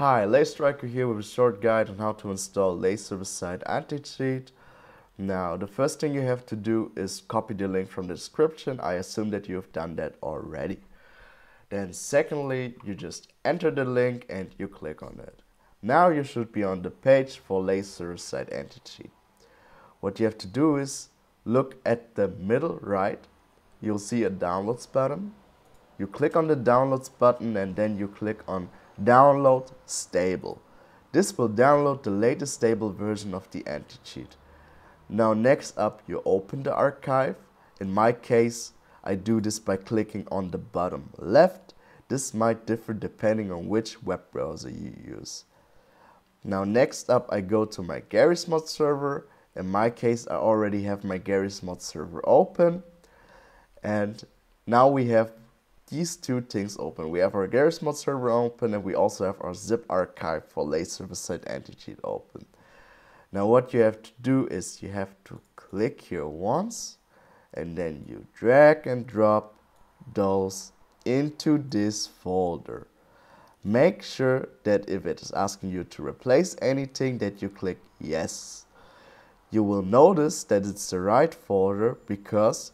Hi, Leystryku here with a short guide on how to install Leys server-side anti-cheat. Now, the first thing you have to do is copy the link from the description. I assume that you have done that already. Then secondly, you just enter the link and you click on it. Now you should be on the page for Leys server-side anti-cheat. What you have to do is look at the middle right. You'll see a downloads button. You click on the downloads button and then you click on Download Stable. This will download the latest stable version of the anti-cheat. Now next up you open the archive. In my case I do this by clicking on the bottom left. This might differ depending on which web browser you use. Now next up I go to my Garry's Mod server. In my case I already have my Garry's Mod server open. And now we have these two things open. We have our Garry's Mod server open and we also have our zip archive for Leys server-side anti-cheat open. Now what you have to do is you have to click here once and then you drag and drop those into this folder. Make sure that if it is asking you to replace anything that you click yes. You will notice that it's the right folder because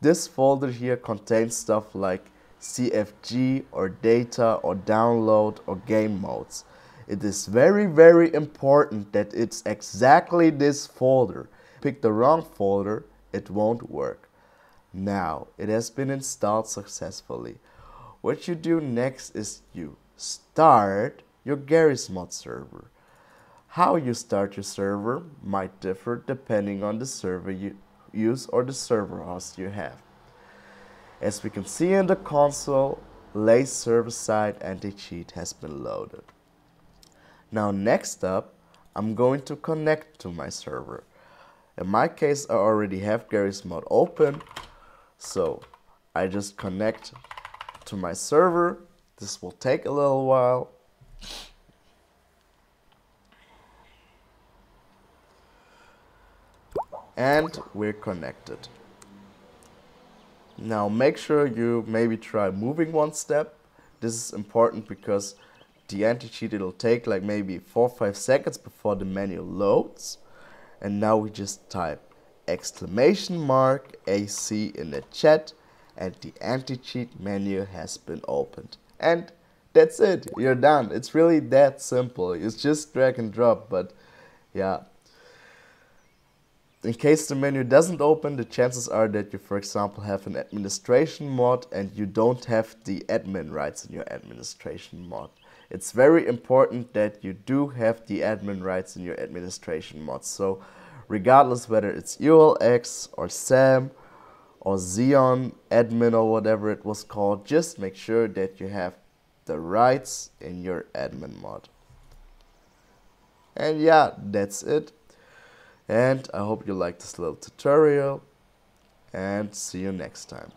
this folder here contains stuff like CFG or data or download or game modes. It is very very important that it's exactly this folder. Pick the wrong folder, it won't work. Now, it has been installed successfully. What you do next is you start your Garry's Mod server. How you start your server might differ depending on the server you use or the server host you have. As we can see in the console, Leys server-side anti-cheat has been loaded. Now next up, I'm going to connect to my server. In my case, I already have Garry's mod open, so I just connect to my server. This will take a little while. And we're connected. Now make sure you maybe try moving one step. This is important because the anti-cheat it'll take like maybe 4-5 seconds before the menu loads. And now we just type exclamation mark AC in the chat and the anti-cheat menu has been opened. And that's it, you're done. It's really that simple. It's just drag and drop, but yeah, in case the menu doesn't open, the chances are that you, for example, have an administration mod and you don't have the admin rights in your administration mod. It's very important that you do have the admin rights in your administration mod. So regardless whether it's ULX or SAM or Xeon admin or whatever it was called, just make sure that you have the rights in your admin mod. And yeah, that's it. And I hope you liked this little tutorial and see you next time.